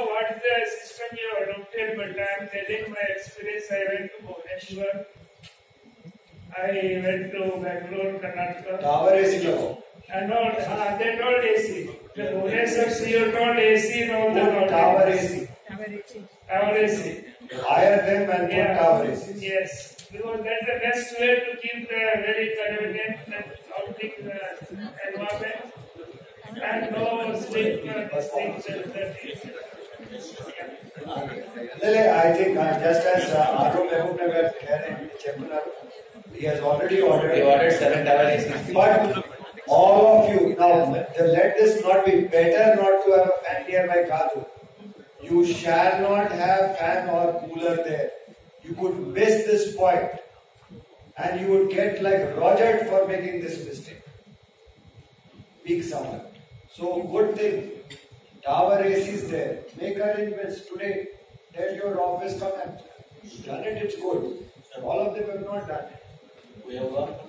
know what is the system you adopted, but I am telling my experience. I went to Bhubaneswar. I went to Bangalore, Karnataka. Tower AC लगाओ And not, uh, they not AC. The Bhubaneswar CEO not AC, no the not tower AC Tower AC. hire them and put tower AC Yes, because that's the best way to keep the very convenient and outing uh, environment and no strict uh, is- Lele, I think uh, just as uh, Arum Mehboob were in he has already ordered. He ordered seven double. But all of you, now let this not be better not to have a fan near my car. You shall not have fan or cooler there. You could miss this point and you would get like Roger for making this mistake. Big summer. So good thing. Tower AC is there. Make arrangements today. Tell your office come and done it, it's good. All of them have not done it. We have got